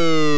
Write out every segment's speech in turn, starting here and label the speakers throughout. Speaker 1: Ooh.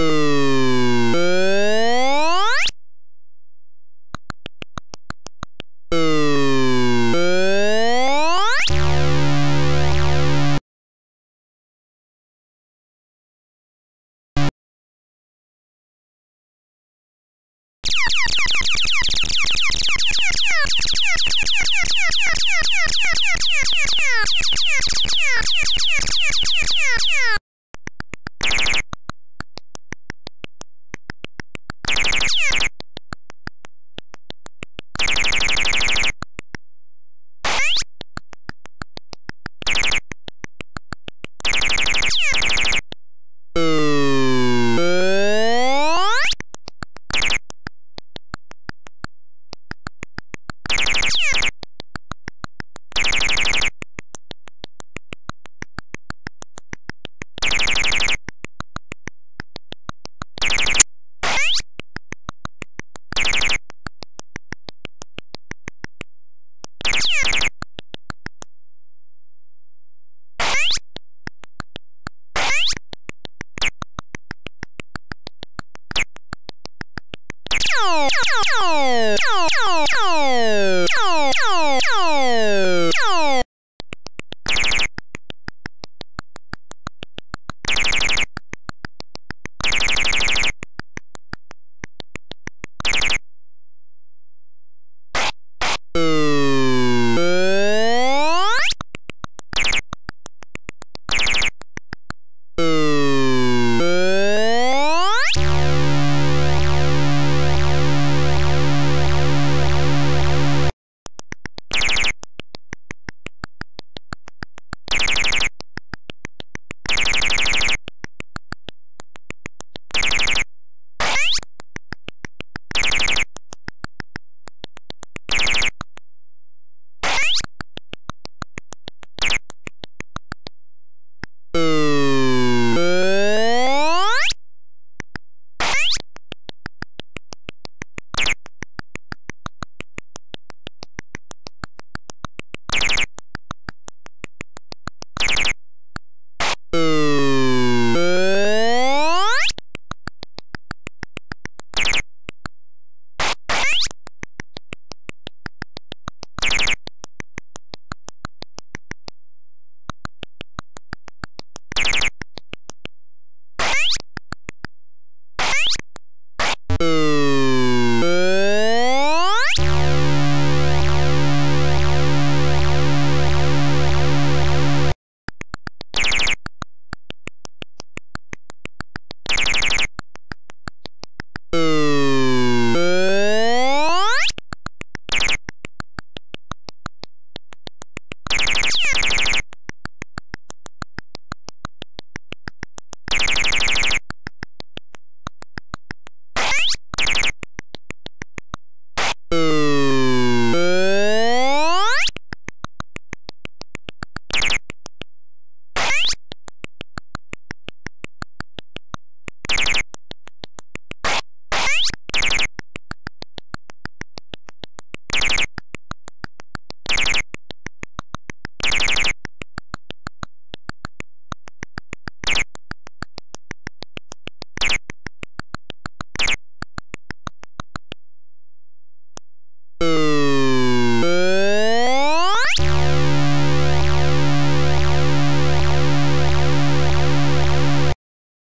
Speaker 1: Yeah. Oh! Boo!